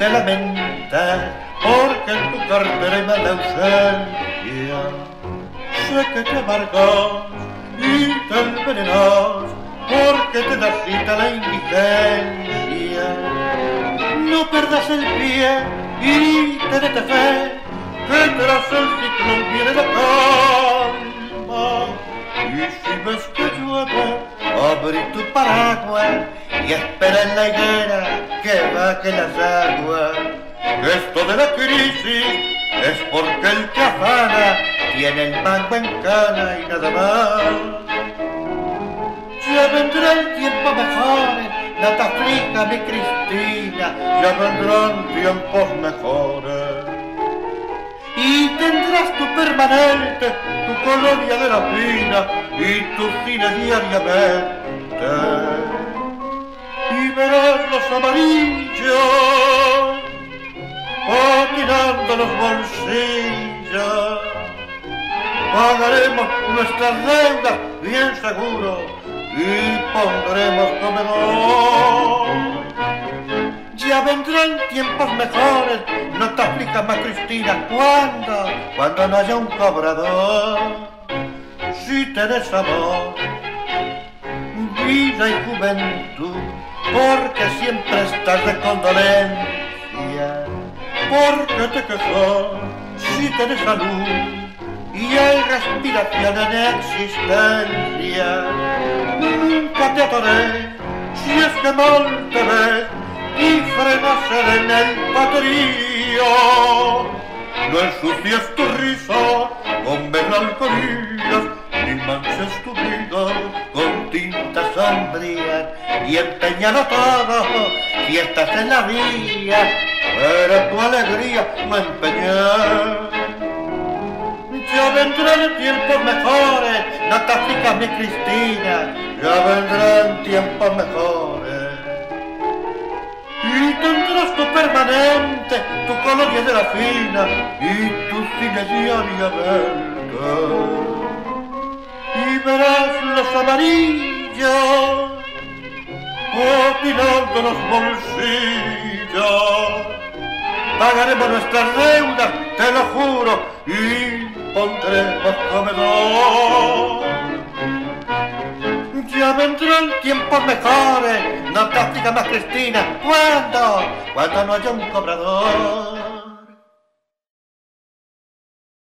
te lamentas porque en tu cartera hay mala ausencia. Sé que te amargas y te envenenas porque te da cita la indigencia. No perdas el pie y te dete fe que tras el ciclón viene la calma. Y si ves que llueve, abrí tu paraguas y espera en la higuera que baje las aguas. Esto de la crisis es porque el que afana tiene el mango en cana y nada más. Ya vendrá el tiempo mejor, no te aflija mi Cristina, ya vendrán tiempos mejores. Y tendrás tu permanente, tu colonia de la fina y tu cine diariamente. Verás los amarillos patinando los bolsillos. Pagaremos nuestras deudas bien seguro y pondremos comedor. Ya vendrán tiempos mejores, no te aflijas más Cristina, ¿cuándo? Cuando no haya un cobrador. Si tenés amor, vida y juventud, porque siempre estás de condolencia, porque te quejas si tenés salud y hay respiración en existencia. Nunca te atoré si es que mal te ves y frenas en el patrío. No ensucies tu risa con melancolías, ni manches tu vida tintas sombrías, y empeñalo todo si estás en la vía, pero tu alegría no empeñar. Ya vendrán tiempos mejores, no te aflijas mi Cristina, ya vendrán tiempos mejores. Y tendrás tu permanente, tu colonia de la fina y tu cine diariamente. Y los amarillos opinando los bolsillos. Pagaremos nuestras deudas, te lo juro, y pondremos comedor. Ya vendrán tiempos mejores, no te más Cristina, ¿cuándo? Cuando no haya un cobrador.